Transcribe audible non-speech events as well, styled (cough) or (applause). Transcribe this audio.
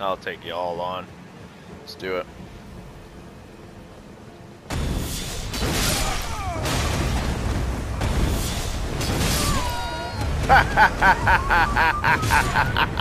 I'll take you all on. Let's do it. (laughs)